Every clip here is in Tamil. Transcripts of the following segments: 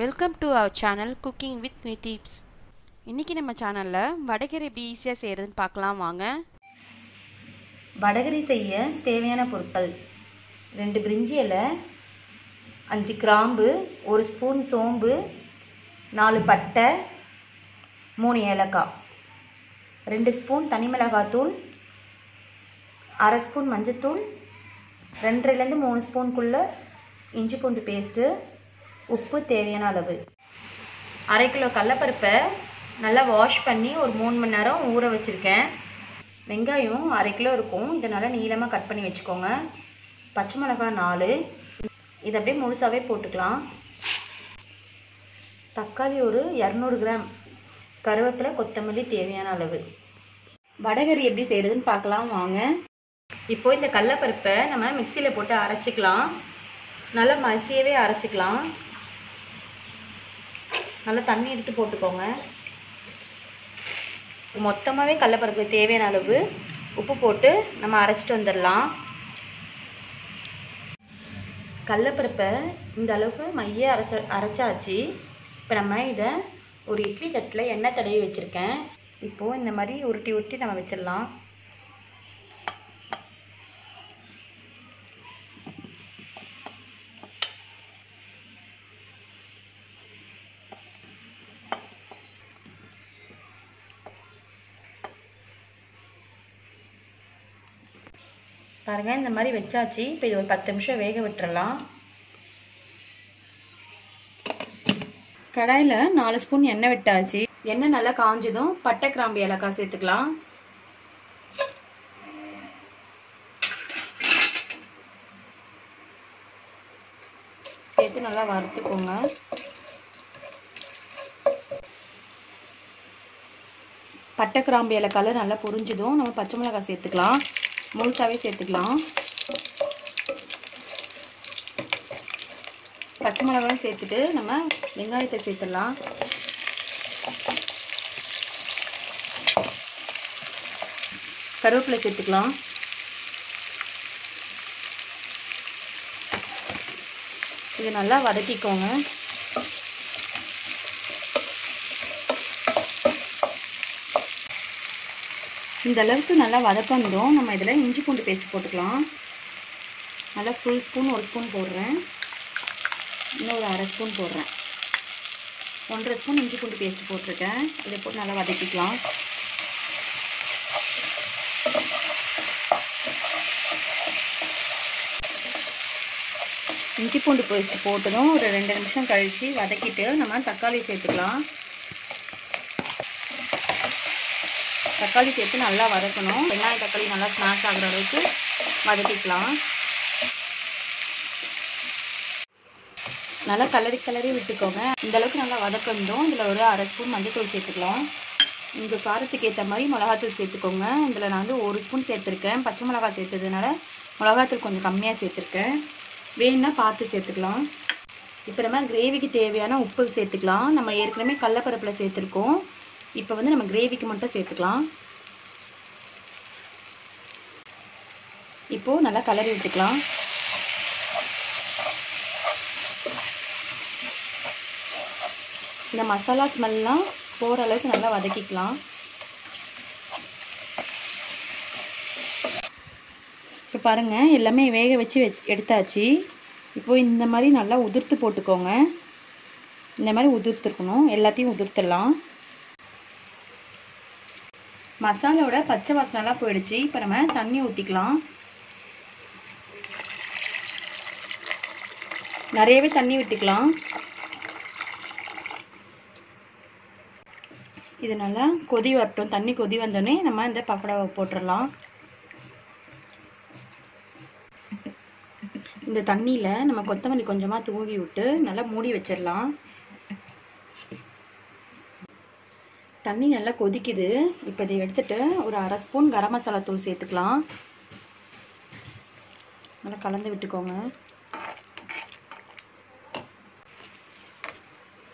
Welcome to our channel cooking with Nitheep's இன்றைக்கி நம்ம சேனலில் வடகரி எப்படி ஈஸியாக செய்கிறதுன்னு பார்க்கலாம் வாங்க. வடகரி செய்ய தேவையான பொருட்கள் ரெண்டு பிரிஞ்சி இலை அஞ்சு கிராம்பு ஒரு ஸ்பூன் சோம்பு நாலு பட்டை மூணு ஏலக்காய். ரெண்டு ஸ்பூன் தனி மிளகாத்தூள் அரை ஸ்பூன் மஞ்சத்தூள் ரெண்டரைலேருந்து மூணு ஸ்பூனுக்குள்ளே இஞ்சி பூண்டு பேஸ்ட்டு உப்பு தேவையான அளவு. அரை கிலோ கடலப்பருப்பை நல்லா வாஷ் பண்ணி ஒரு மூணு மணி நேரம் ஊற வச்சுருக்கேன். வெங்காயம் அரை கிலோ இருக்கும். இதை நல்லா நீளமாக கட் பண்ணி வச்சுக்கோங்க. பச்சை மிளகாய் நாலு. இதை அப்படியே முழுசாகவே போட்டுக்கலாம். தக்காளி ஒரு இரநூறு கிராம். கருவேப்பிலை கொத்தமல்லி தேவையான அளவு. வடகறி எப்படி செய்கிறதுன்னு பார்க்கலாம் வாங்க. இப்போ இந்த கடலப்பருப்பை நம்ம மிக்சியில் போட்டு அரைச்சிக்கலாம். நல்லா மசியவே அரைச்சிக்கலாம். நல்லா தண்ணி எடுத்து போட்டுக்கோங்க. மொத்தமாகவே கடலப்பருப்பு தேவையான அளவு உப்பு போட்டு நம்ம அரைச்சிட்டு வந்துடலாம். கடலப்பருப்பை இந்த அளவுக்கு மைய அரைச்ச அரைச்சாச்சு. இப்போ நம்ம இதை ஒரு இட்லி தட்டில் எண்ணெய் தடவி வச்சுருக்கேன். இப்போது இந்த மாதிரி உருட்டி உருட்டி நம்ம வச்சிடலாம். பாருங்கள் இந்த மாதிரி வச்சாச்சு. இப்போ இது ஒரு பத்து நிமிஷம் வேக விட்டுறலாம். கடாயில் நாலு ஸ்பூன் எண்ணெய் விட்டாச்சு. எண்ணெய் நல்லா காஞ்சதும் பட்டை கிராம்பு ஏலக்காய் சேர்த்துக்கலாம். சேர்த்து நல்லா வறுத்துக்கோங்க. பட்டை கிராம்பு ஏலக்காயில் நல்லா பொரிஞ்சதும் நம்ம பச்சை மிளகாய் சேர்த்துக்கலாம். முழுசாகவே சேர்த்துக்கலாம். பச்சை மிளகாயும் சேர்த்துட்டு நம்ம வெங்காயத்தை சேர்த்துடலாம். கருவேப்பிலை சேர்த்துக்கலாம். இது நல்லா வதக்கிக்கோங்க. இந்த அளவுக்கு நல்லா வதக்கணும் நம்ம இதில் இஞ்சி பூண்டு பேஸ்ட் போட்டுக்கலாம். நல்லா ஃபுல் ஸ்பூன் ஒரு ஸ்பூன் போடுறேன். இன்னும் ஒரு அரை ஸ்பூன் போடுறேன். ஒன்றரை ஸ்பூன் இஞ்சி பூண்டு பேஸ்ட் போட்டிருக்கேன். இதை போட்டு நல்லா வதக்கிக்கலாம். இஞ்சி பூண்டு பேஸ்ட் போட்டதும் ஒரு ரெண்டு நிமிஷம் கழித்து வதக்கிட்டு நம்ம தக்காளி சேர்த்துக்கலாம். தக்காளி சேர்த்து நல்லா வதக்கணும். வெங்காயம் தக்காளி நல்லா ஸ்மாஷ் ஆகிற அளவுக்கு வதக்கிக்கலாம். நல்லா கலரி கலரி விட்டுக்கோங்க. இந்த அளவுக்கு நல்லா வதக்கணும். இதில் ஒரு அரை ஸ்பூன் மஞ்சத்தூள் சேர்த்துக்கலாம். உங்கள் காரத்துக்கு ஏற்ற மாதிரி மிளகாத்தூள் சேர்த்துக்கோங்க. இதில் நான் வந்து ஒரு ஸ்பூன் சேர்த்துருக்கேன். பச்சை மிளகாய் சேர்த்ததுனால மிளகாத்தூள் கொஞ்சம் கம்மியாக சேர்த்துருக்கேன். வேணும்னா பார்த்து சேர்த்துக்கலாம். இப்போ நம்ம கிரேவிக்கு தேவையான உப்பு சேர்த்துக்கலாம். நம்ம ஏற்கனவே கடலப்பருப்பில் சேர்த்துருக்கோம். இப்போ வந்து நம்ம கிரேவிக்கு மட்டும் சேர்த்துக்கலாம். இப்போது நல்லா கலரி விட்டுக்கலாம் இந்த மசாலா ஸ்மெல்லாம் போகிற அளவுக்கு நல்லா வதக்கிக்கலாம். இப்போ பாருங்கள் எல்லாமே வேக வச்சு எடுத்தாச்சு. இப்போது இந்த மாதிரி நல்லா உதிர்த்து போட்டுக்கோங்க. இந்த மாதிரி உதிர்த்துருக்கணும். எல்லாத்தையும் உதிர்த்துடலாம். மசாலாவோட பச்சை வாசனைலாம் போயிடுச்சு. இப்போ நம்ம தண்ணி ஊற்றிக்கலாம் நிறையவே தண்ணி விட்டுக்கலாம். இது நல்லா கொதி வரட்டும். தண்ணி கொதி வந்தோடனே நம்ம இந்த பக்கோடாவை போட்டுடலாம் இந்த தண்ணியில் நம்ம கொத்தமல்லி கொஞ்சமாக தூவி விட்டு நல்லா மூடி வச்சிடலாம். தண்ணி நல்லா கொதிக்குது. இப்போ இதை எடுத்துகிட்டு ஒரு அரை ஸ்பூன் கரம் மசாலா தூள் சேர்த்துக்கலாம். நல்லா கலந்து விட்டுக்கோங்க.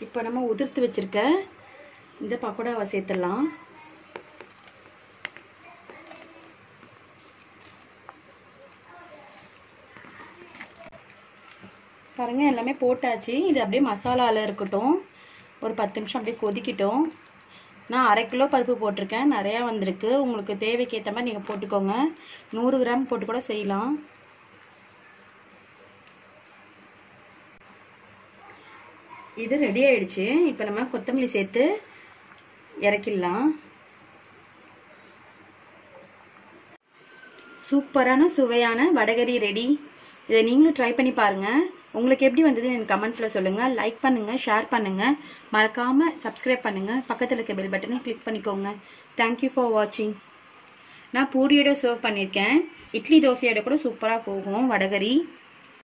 இப்போ நம்ம உதிர்த்து வச்சுருக்க இந்த பக்கோடாவை சேர்த்துடலாம். பாருங்கள் எல்லாமே போட்டாச்சு. இது அப்படியே மசாலாவில் இருக்கட்டும். ஒரு பத்து நிமிஷம் அப்படியே கொதிக்கட்டும். நான் அரை கிலோ பருப்பு போட்டிருக்கேன். நிறையா வந்திருக்கு. உங்களுக்கு தேவைக்கேற்ற மாதிரி நீங்கள் போட்டுக்கோங்க. நூறு கிராம் போட்டு கூட செய்யலாம். இது ரெடி ஆயிடுச்சு. இப்போ நம்ம கொத்தமல்லி சேர்த்து இறக்கிடலாம். சூப்பரான சுவையான வடகரி ரெடி. இதை நீங்களும் ட்ரை பண்ணி பாருங்கள் உங்களுக்கு எப்படி வந்தது எனக்கு கமெண்ட்ஸில் சொல்லுங்கள் லைக் பண்ணுங்கள் ஷேர் பண்ணுங்கள் மறக்காமல் சப்ஸ்கிரைப் பண்ணுங்கள் பக்கத்தில் இருக்க பெல் பட்டனை கிளிக் பண்ணிக்கோங்க. தேங்க்யூ ஃபார் வாட்சிங் நான் பூரியோட சர்வ் பண்ணியிருக்கேன். இட்லி தோசையோட கூட சூப்பராக போகும். வடகரி.